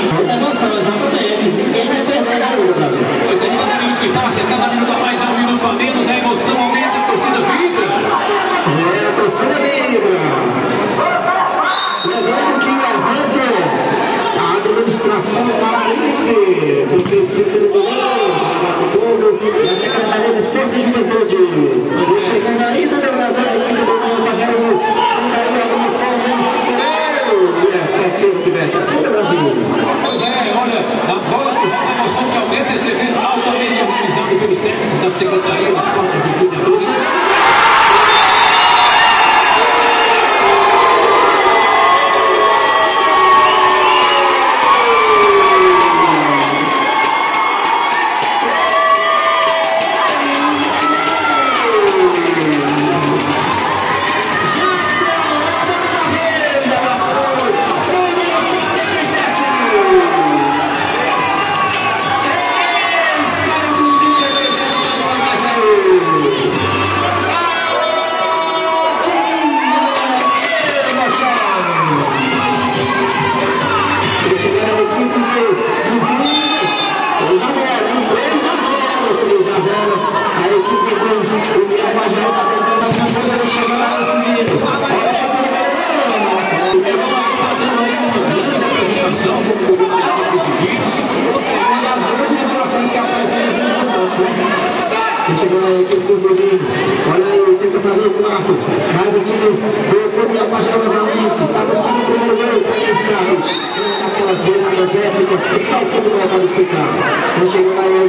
muito. Muita emoção, exatamente. Ninguém vai perder nada no Brasil. Pois é, cada minuto que passa, cada minuto a mais é um minuto a menos, a emoção aumenta, a torcida vibra. É, a torcida vibra. Lembrando que o evento, a administração Paraíbe, porque Cícero Domingos, Renato Povo, e a Secretaria de Esporte e Juventude. Chegando aí do Brasil, a equipe do Novo Pajaú, de alguma forma, ele segurou. E é certinho que vem, todo o Brasil. Pois é, olha, a bola que rola, a emoção que aumenta esse evento altamente organizado pelos técnicos da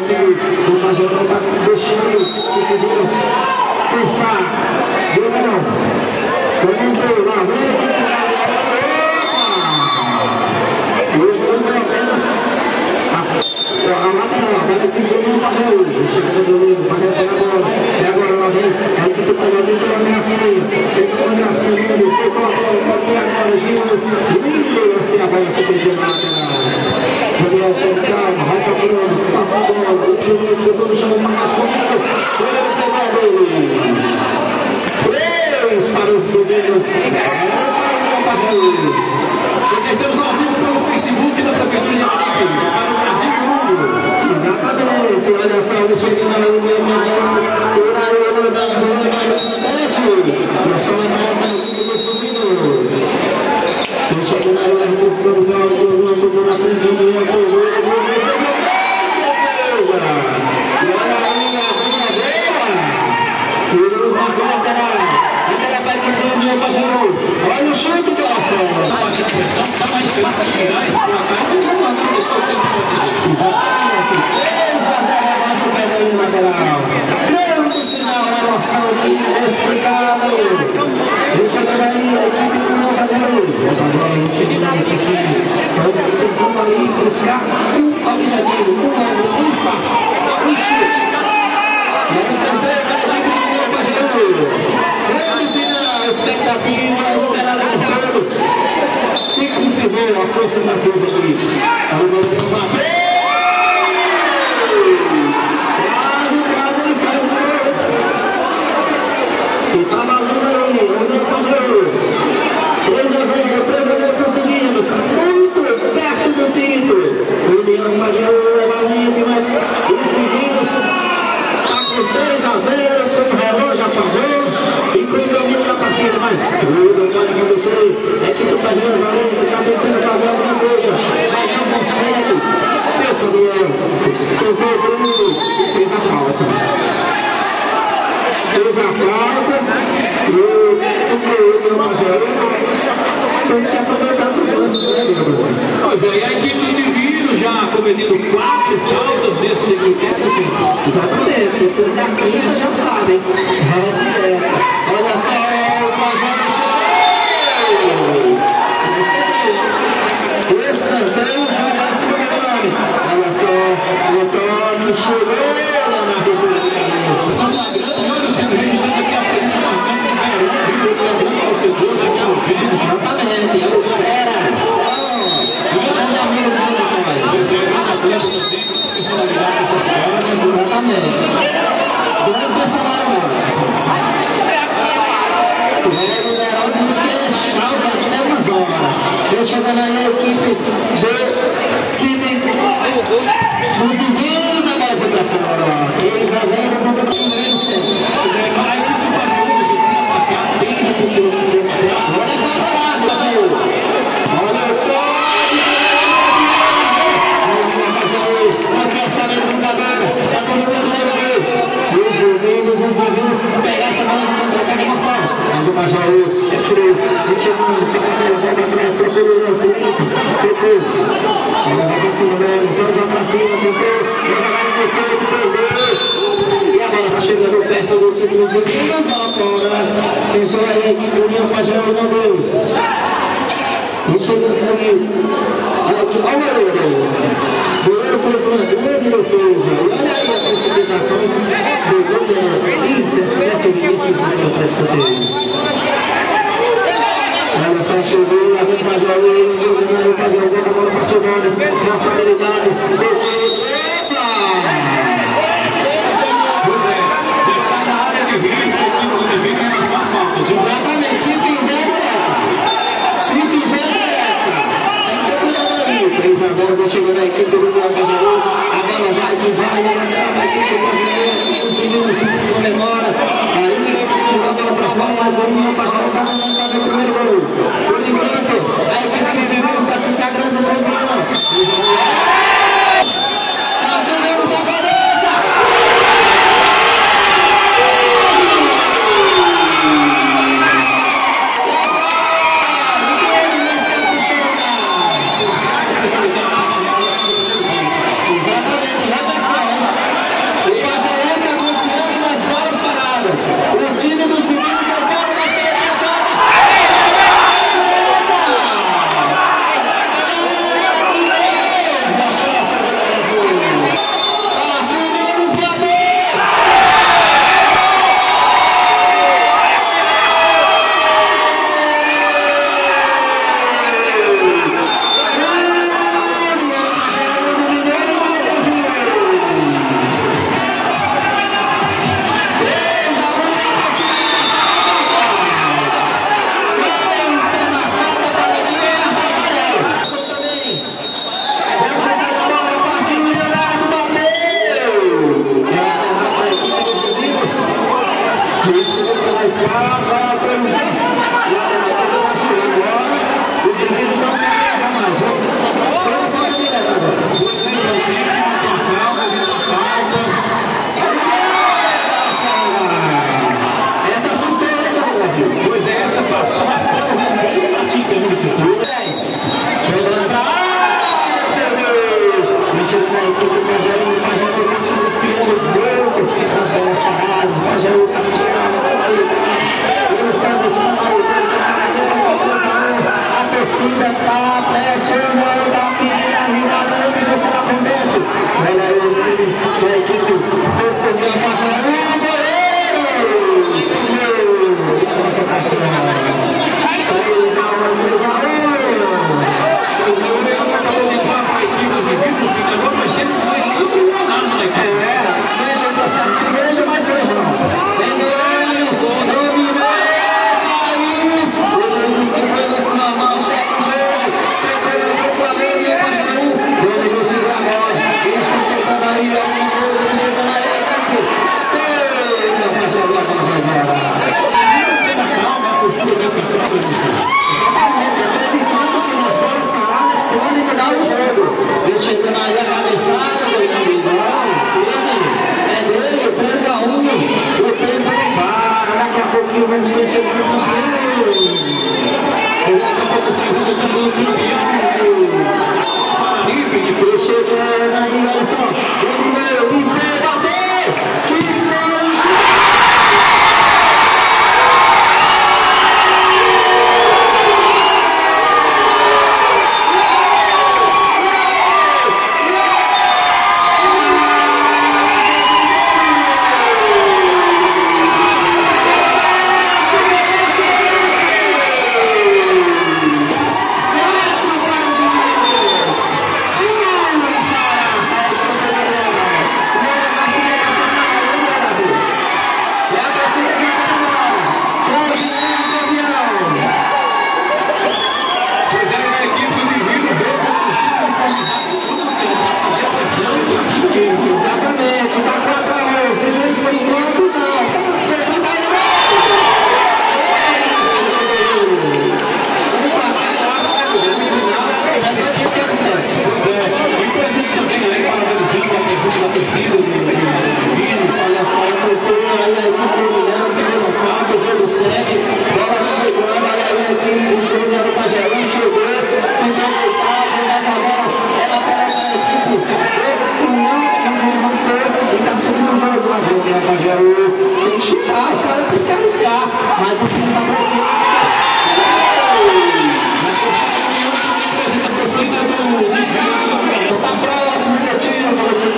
chegou aí a equipe do Major está deixando os meninos pensar. Deu não. Tomando lá, vem. E os dois foram apenas a, a lateral, mas a equipe do Rio Pajaú. Chegando do Rio, vai recuperar a bola. E agora lá vem a equipe do Pajaú pela ameaçinha. Tem uma ameaçinha do Rio. Foi para pode ser agora, Gil. Lindo assim a bola que perdeu na lateral. Gabriel, com calma, vai procurando, passa a O no chão, tá mais pegado. Três para os Pajaú. Nós ao vivo pelo Facebook da Prefeitura de Arique, para o Brasil e o mundo. Exatamente, olha só, ele chegando ali no meio por aí no Brasil, vai no Sudeste. E só lembrar para a equipe dos buscar o objetivo, um ângulo, um espaço, um chute. Mas canteiro vai definir o Pajeiro. Grande final, expectativa esperada por todos. Se confirmou a força das duas equipes. Ao longo do meu projeto se dos lances, né, Pois é, e a equipe do Divino já cometido quatro faltas nesse segundo tempo, sim. Exatamente, depois da quinta já sabem. Vai direto. Olha só, o Major chegou! Esse cantão já vai se Olha só, o toque chegou na abertura. trabalhar na equipe do time. Nós não vamos base da fora. Eles fazem contra o Fluminense. Mas é, a equipe do Flamengo, você tem uma passeada desde o começo do Majaú creio. Me chamando, tem que me levar, tem que o E agora está chegando perto do time dos meninos, bola fora. Entrou aí, o meu pajão mandou. E chega comigo. Olha o goleiro. Fez uma grande defesa. Olha aí a precipitação do goleiro. 17 minutos para escanteio. Sem chegou a gente vai jogar, a gente vai jogar, o gol do responsabilidade. Opa! chegando a equipe do Grupo mais fácil a produção.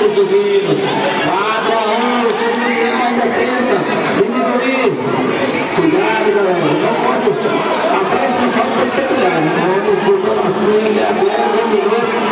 os divinos. Abraão, o time de ainda tenta. de Cuidado, galera. Não pode. A próxima falta tem que cuidar. Vamos, Bruno, na frente. Agora, vamos, vamos.